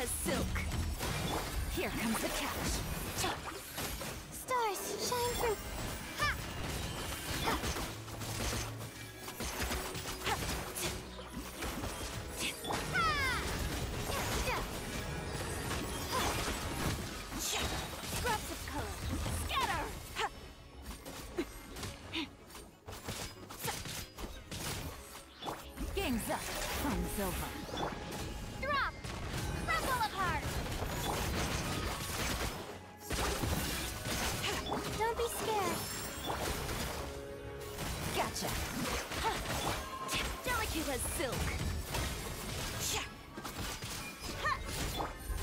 as silk. Here comes the catch. Stars, shine through. Game's up. Fun's over. Scared. Gotcha. Delicate as silk.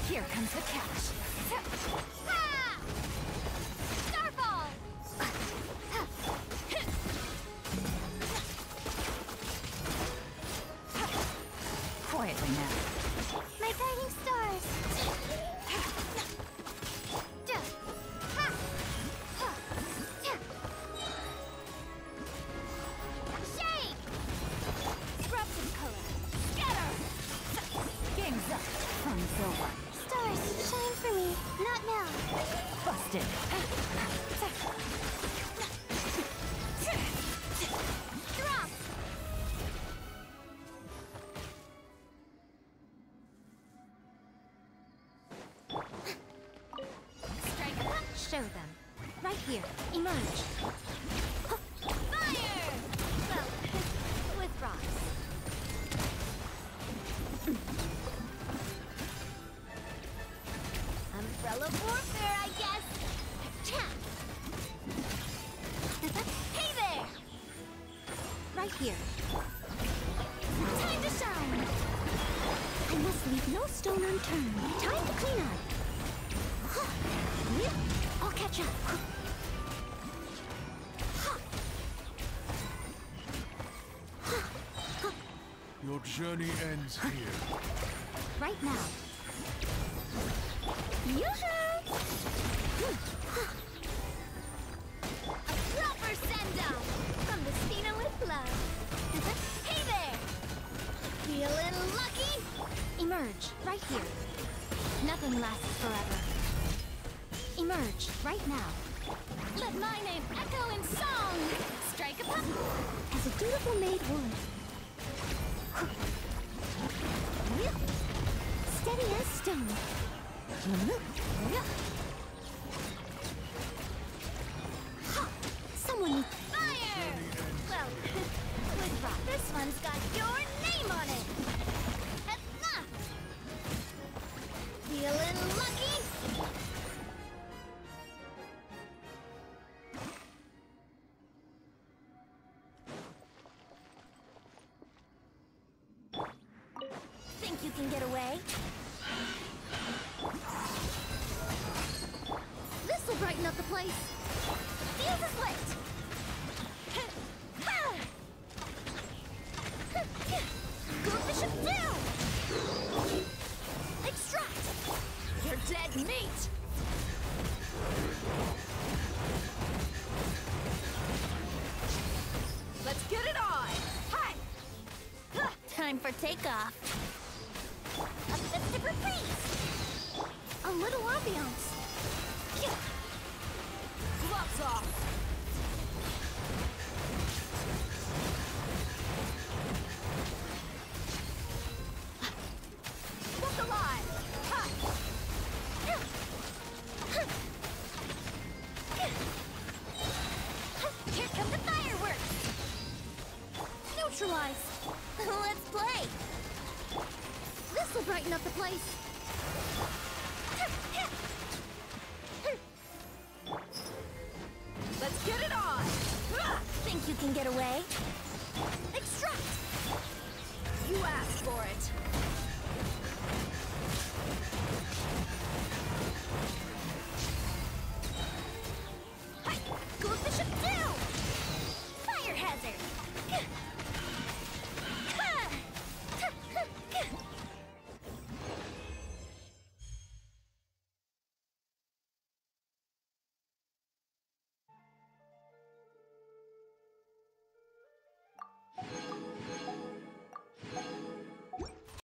Here comes the catch. Starfall! Quietly now. My guiding stars! Show them. Right here. Emerge. Fire! Well, with rocks. Umbrella warfare, I guess. Cha! hey there! Right here. Time to shine! I must leave no stone unturned. Time to clean up. Huh. Yep, I'll catch up. Your journey ends here. Right now. Yoo-hoo! A proper send-off from with love. hey there! Feeling lucky? Emerge, right here. Nothing lasts forever. Emerge, right now. Let my name echo in song! Strike a pop! As a dutiful maid would. Steady as stone. Can get away? This'll brighten up the place. Fuse is lit. Go bishop down. Extract. You're dead meat. Let's get it on. Hi. Time for takeoff. A reprise. A little ambiance. Brighten up the place. Let's get it on. Think you can get away? Extract! You asked for it.